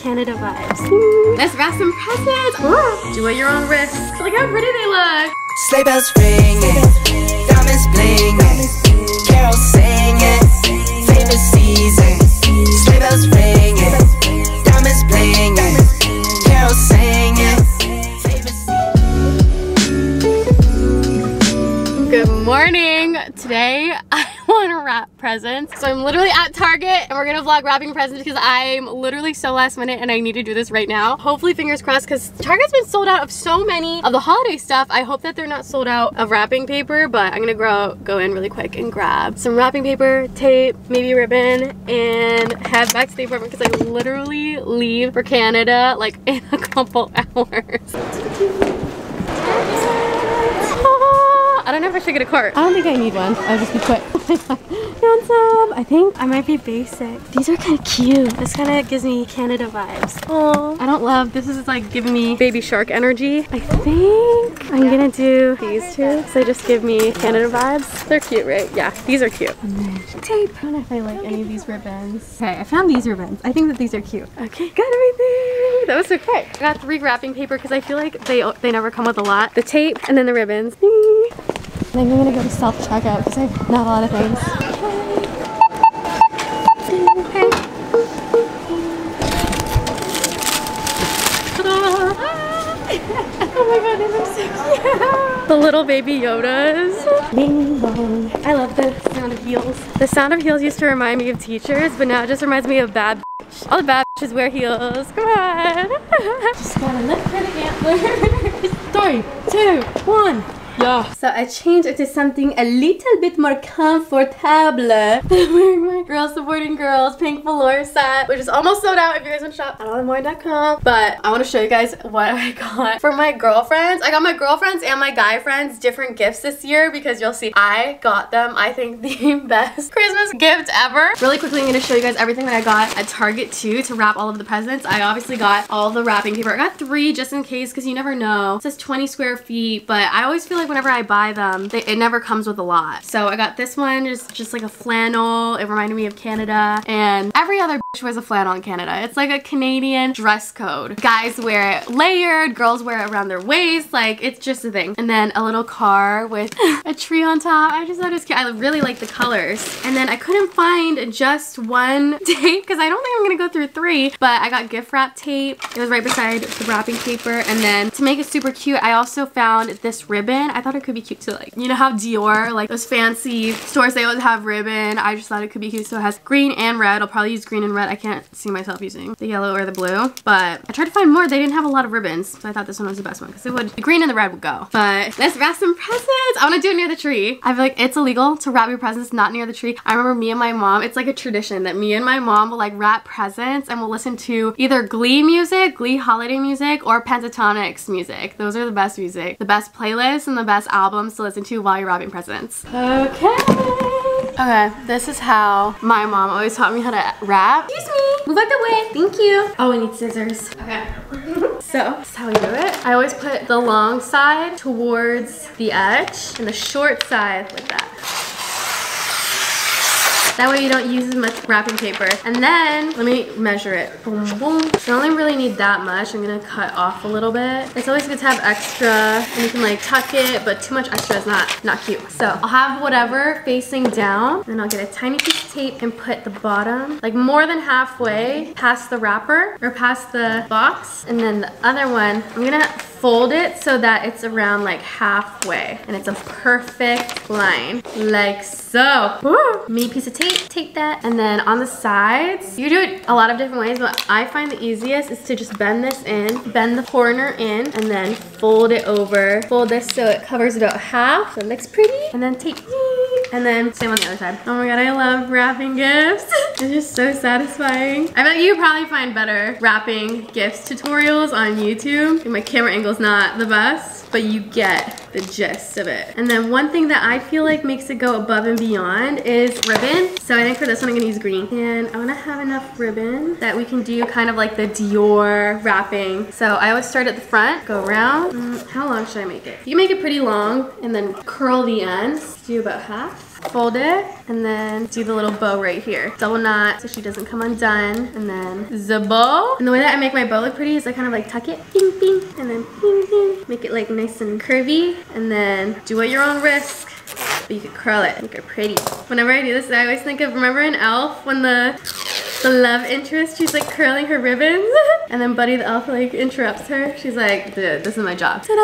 Canada vibes. Let's wrap some presents. Do it your own risk. Look how pretty they look. Sleigh bells ringing, diamonds blinging, carols singing, favorite season. Sleigh bells ringing, diamonds blinging, carols singing, favorite season. Good morning. Today I want to wrap presents. So I'm literally at Target and we're gonna vlog wrapping presents because I'm literally so last minute and I need to do this right now. Hopefully fingers crossed because Target's been sold out of so many of the holiday stuff. I hope that they're not sold out of wrapping paper, but I'm gonna go, go in really quick and grab some wrapping paper, tape, maybe ribbon, and head back to the apartment because I literally leave for Canada like in a couple hours. I don't know if I should get a cart. I don't think I need one. I'll just be quick. Handsome. I think I might be basic. These are kind of cute. This kind of gives me Canada vibes. Oh, I don't love, this is like giving me baby shark energy. I think I'm gonna do these two. So they just give me Canada vibes. They're cute, right? Yeah, these are cute. Tape. I don't know if I like any of these ribbons. Okay, I found these ribbons. I think that these are cute. Okay, got everything. That was so quick. I got three wrapping paper because I feel like they they never come with a lot. The tape and then the ribbons. I think I'm gonna go to self-checkout because I have not a lot of things. Oh my god, they look so cute. The little baby Yodas. I love the sound of heels. The sound of heels used to remind me of teachers, but now it just reminds me of bad. All the bad bitches wear heels. Come on. just gotta look for the antlers. Three, two, one. Yeah. So I changed it to something a little bit more comfortable. I'm wearing my Girl Supporting Girls pink velour set, which is almost sold out if you guys want to shop at adelainemorin.com. But I want to show you guys what I got for my girlfriends. I got my girlfriends and my guy friends different gifts this year because you'll see I got them, I think, the best Christmas gift ever. Really quickly, I'm going to show you guys everything that I got at Target too to wrap all of the presents. I obviously got all the wrapping paper. I got three just in case because you never know. It says 20 square feet, but I always feel like whenever I buy them, they, it never comes with a lot. So I got this one, just, just like a flannel. It reminded me of Canada. And every other bitch wears a flannel in Canada. It's like a Canadian dress code. Guys wear it layered, girls wear it around their waist. Like, it's just a thing. And then a little car with a tree on top. I just thought it was cute. I really like the colors. And then I couldn't find just one tape because I don't think I'm to go through three. But I got gift wrap tape. It was right beside the wrapping paper. And then to make it super cute, I also found this ribbon. I thought it could be cute to like, you know how Dior, like those fancy stores, they always have ribbon. I just thought it could be cute. So it has green and red. I'll probably use green and red. I can't see myself using the yellow or the blue. But I tried to find more. They didn't have a lot of ribbons. So I thought this one was the best one because it would, the green and the red would go. But let's wrap some presents. I want to do it near the tree. I feel like it's illegal to wrap your presents not near the tree. I remember me and my mom, it's like a tradition that me and my mom will like wrap presents and we'll listen to either Glee music, Glee holiday music, or Pentatonix music. Those are the best music. The best playlists and the best albums to listen to while you're wrapping presents. Okay. Okay, this is how my mom always taught me how to wrap. Excuse me, move out the way. Thank you. Oh, we need scissors. Okay. so, this is how we do it. I always put the long side towards the edge and the short side like that. That way you don't use as much wrapping paper. And then, let me measure it. Boom, boom. I only really need that much. I'm gonna cut off a little bit. It's always good to have extra and you can like tuck it, but too much extra is not, not cute. So I'll have whatever facing down and I'll get a tiny piece tape and put the bottom like more than halfway past the wrapper or past the box. And then the other one, I'm gonna fold it so that it's around like halfway. And it's a perfect line like so. Woo! me piece of tape tape that. And then on the sides you do it a lot of different ways but I find the easiest is to just bend this in bend the corner in and then fold it over. Fold this so it covers about half so it looks pretty. And then tape and then same on the other side. Oh my god, I love wrapping gifts. it's just so satisfying. I bet you probably find better wrapping gifts tutorials on YouTube. My camera angle's not the best, but you get the gist of it. And then one thing that I feel like makes it go above and beyond is ribbon. So I think for this one I'm gonna use green. And I wanna have enough ribbon that we can do kind of like the Dior wrapping. So I always start at the front, go around. Mm, how long should I make it? You make it pretty long and then curl the ends. Do about half. Fold it, and then do the little bow right here. Double knot so she doesn't come undone, and then the bow. And the way that I make my bow look pretty is I kind of like tuck it, bing, bing, and then bing, bing. Make it like nice and curvy, and then do at your own risk but you could curl it, make it pretty. Whenever I do this, I always think of, remember in Elf when the the love interest, she's like curling her ribbons. and then Buddy the elf like interrupts her. She's like, this is my job. Ta-da!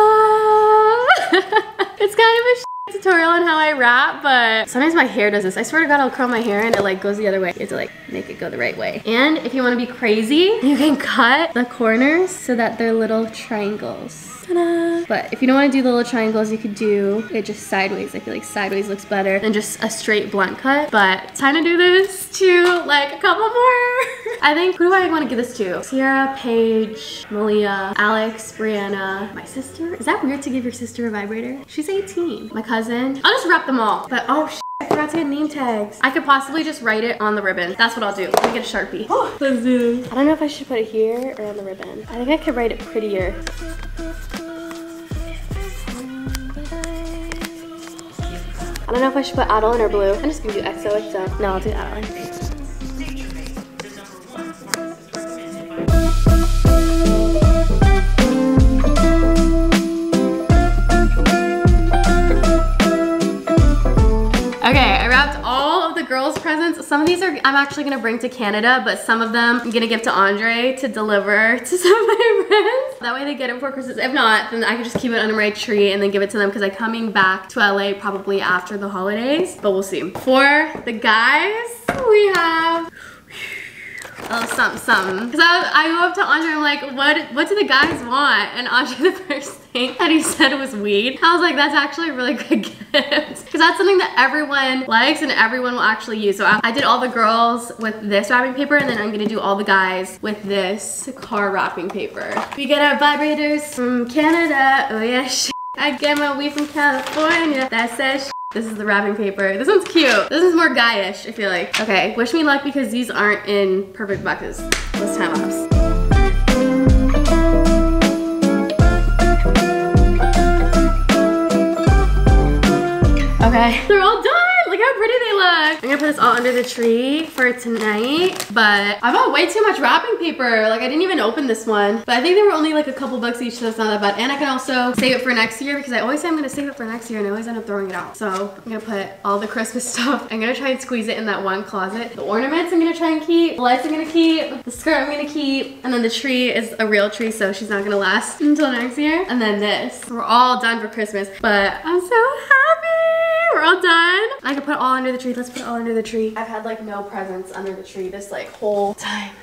it's kind of a tutorial on how I wrap, but sometimes my hair does this. I swear to God, I'll curl my hair and it like goes the other way. You have to like make it go the right way. And if you want to be crazy, you can cut the corners so that they're little triangles. But if you don't want to do the little triangles, you could do it just sideways. I feel like sideways looks better than just a straight blunt cut. But time to do this to like a couple more. I think, who do I want to give this to? Sierra, Paige, Malia, Alex, Brianna, my sister. Is that weird to give your sister a vibrator? She's 18. My cousin. I'll just wrap them all. But oh, I forgot to get name tags. I could possibly just write it on the ribbon. That's what I'll do. Let me get a Sharpie. Let's do I don't know if I should put it here or on the ribbon. I think I could write it prettier. I don't know if I should put Adelaine or blue. I'm just gonna do XOXO. No, I'll do Adelaine. Presents. Some of these are I'm actually gonna bring to Canada, but some of them I'm gonna give to Andre to deliver to some of my friends. That way they get it for Christmas. If not, then I can just keep it under my tree and then give it to them because I'm coming back to LA probably after the holidays, but we'll see. For the guys, we have Oh, something, something. Because I, I go up to Andre, I'm like, what, what do the guys want? And Andre, the first thing that he said was weed. I was like, that's actually a really good gift. Because that's something that everyone likes and everyone will actually use. So I, I did all the girls with this wrapping paper and then I'm gonna do all the guys with this car wrapping paper. We get our vibrators from Canada. Oh yeah, I get my weed from California. That says this is the wrapping paper. This one's cute. This is more guyish, I feel like. Okay, wish me luck because these aren't in perfect boxes. Let's time lapse. Okay, they're all done how pretty they look. I'm gonna put this all under the tree for tonight, but I bought way too much wrapping paper. Like I didn't even open this one, but I think they were only like a couple bucks each, so it's not that bad. And I can also save it for next year because I always say I'm gonna save it for next year and I always end up throwing it out. So I'm gonna put all the Christmas stuff. I'm gonna try and squeeze it in that one closet. The ornaments I'm gonna try and keep, the lights I'm gonna keep, the skirt I'm gonna keep, and then the tree is a real tree, so she's not gonna last until next year. And then this. We're all done for Christmas, but I'm so happy we're all done. I can put it all under the tree. Let's put it all under the tree. I've had like no presents under the tree this like whole time.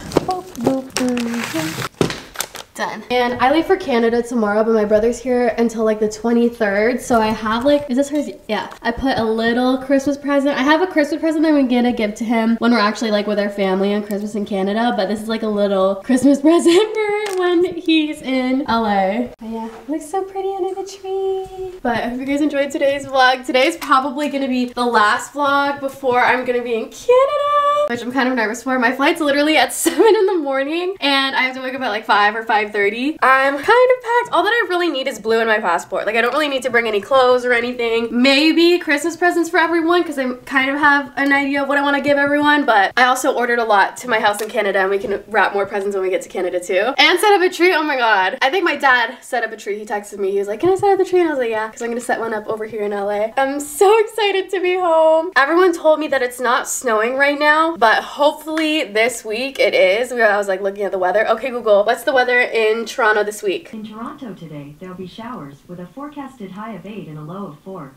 Done. And I leave for Canada tomorrow, but my brother's here until like the 23rd. So I have like, is this hers? Yeah. I put a little Christmas present. I have a Christmas present that I'm gonna give to him when we're actually like with our family on Christmas in Canada. But this is like a little Christmas present for when he's in LA. But yeah, looks so pretty under the tree. But I hope you guys enjoyed today's vlog. Today's probably gonna be the last vlog before I'm gonna be in Canada, which I'm kind of nervous for. My flight's literally at seven in the morning and I have to wake up at like five or 5.30. I'm kind of packed. All that I really need is blue in my passport. Like I don't really need to bring any clothes or anything. Maybe Christmas presents for everyone because I kind of have an idea of what I want to give everyone, but I also ordered a lot to my house in Canada and we can wrap more presents when we get to Canada too. And set up a tree. Oh my god. I think my dad set up a tree. He texted me. He was like, can I set up the tree? And I was like, yeah, because I'm going to set one up over here in LA. I'm so excited to be home. Everyone told me that it's not snowing right now, but hopefully this week it is. I was like looking at the weather. Okay, Google, what's the weather in Toronto this week? In Toronto today, there'll be showers with a forecasted high of 8 and a low of 4.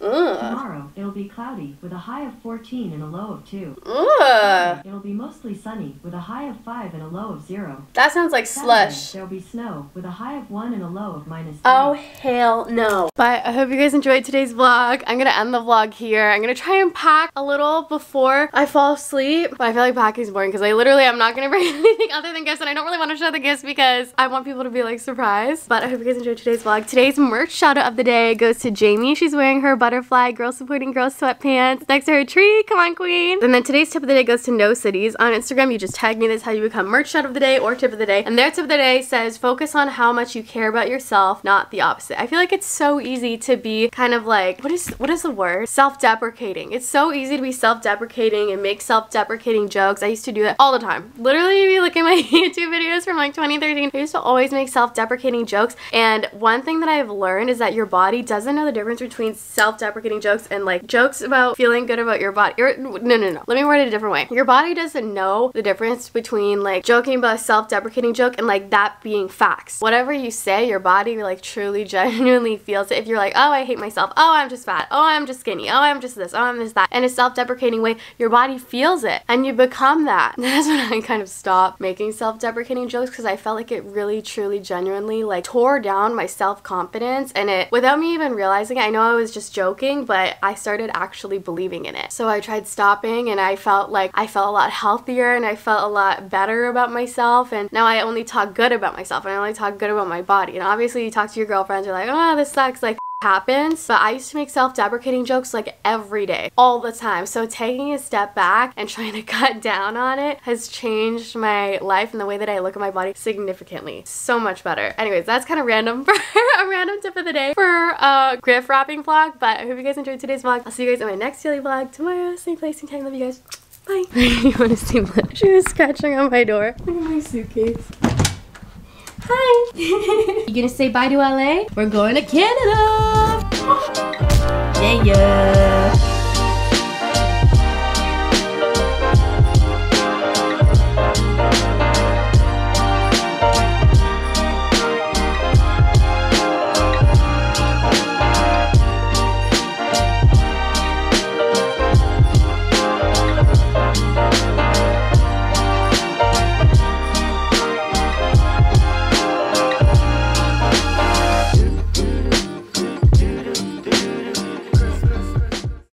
Ugh. Tomorrow, it'll be cloudy with a high of 14 and a low of 2. Ugh. It'll be mostly sunny with a high of 5 and a low of 0. That sounds like Saturday, slush. There'll be snow with a high of 1 and a low of minus 3. Oh, hell no. But I hope you guys enjoyed today's vlog. I'm gonna end the vlog here. I'm gonna try and pack a little before I fall asleep. But I feel like packing is boring because I literally am not gonna bring anything other than gifts and I don't really want to show the gifts because I want people to be like surprised. But I hope you guys enjoyed today's vlog. Today's merch shout out of the day goes to Jamie. She's wearing her butterfly, girl supporting girl sweatpants next to her tree. Come on, queen. And then today's tip of the day goes to No Cities. On Instagram, you just tag me. That's how you become merch shot of the day or tip of the day. And their tip of the day says focus on how much you care about yourself, not the opposite. I feel like it's so easy to be kind of like, what is what is the word? Self-deprecating. It's so easy to be self-deprecating and make self-deprecating jokes. I used to do it all the time. Literally, if you look at my YouTube videos from like 2013, I used to always make self-deprecating jokes. And one thing that I've learned is that your body doesn't know the difference between self-deprecating jokes and like jokes about feeling good about your body. Or, no, no, no. Let me word it a different way. Your body doesn't know the difference between like joking about a self-deprecating joke and like that being facts. Whatever you say, your body like truly genuinely feels it. If you're like, oh, I hate myself. Oh, I'm just fat. Oh, I'm just skinny. Oh, I'm just this. Oh, I'm just that. In a self-deprecating way, your body feels it and you become that. That's when I kind of stopped making self-deprecating jokes because I felt like it really, truly, genuinely like tore down my self-confidence and it, without me even realizing it, I know I was just joking, but I started actually believing in it. So I tried stopping and I felt like I felt a lot healthier and I felt a lot better about myself and now I only talk good about myself and I only talk good about my body. And obviously you talk to your girlfriends, you're like, oh, this sucks, like happens, but I used to make self-deprecating jokes like every day, all the time. So taking a step back and trying to cut down on it has changed my life and the way that I look at my body significantly. So much better. Anyways, that's kind of random for a random tip of the day for a gift wrapping vlog, but I hope you guys enjoyed today's vlog. I'll see you guys in my next daily vlog tomorrow, same place, same time. Love you guys. Bye. you want to see what? She was scratching on my door. Look at my suitcase. Hi. you gonna say bye to LA? We're going to Canada. Yeah, yeah.